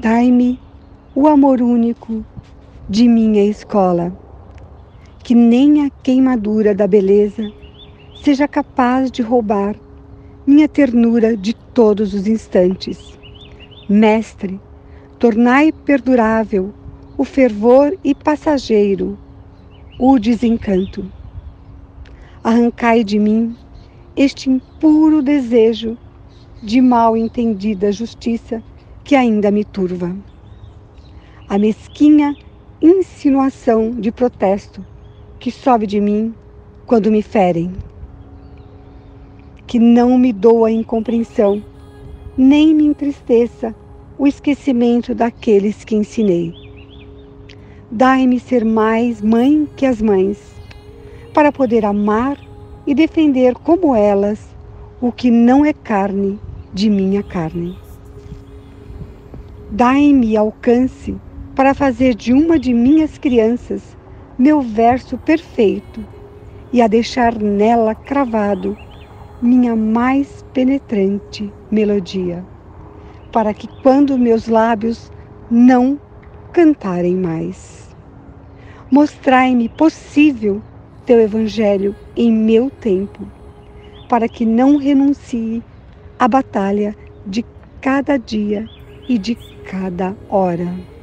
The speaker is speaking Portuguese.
Dai-me o amor único de minha escola, que nem a queimadura da beleza seja capaz de roubar minha ternura de todos os instantes. Mestre, tornai perdurável o fervor e passageiro o desencanto. Arrancai de mim este impuro desejo de mal entendida justiça que ainda me turva. A mesquinha insinuação de protesto que sobe de mim quando me ferem. Que não me doa incompreensão, nem me entristeça o esquecimento daqueles que ensinei. Dai-me ser mais mãe que as mães, para poder amar e defender como elas o que não é carne de minha carne. Dai-me alcance para fazer de uma de minhas crianças meu verso perfeito e a deixar nela cravado minha mais penetrante melodia, para que quando meus lábios não cantarem mais. Mostrai-me possível teu evangelho em meu tempo, para que não renuncie à batalha de cada dia e de cada hora.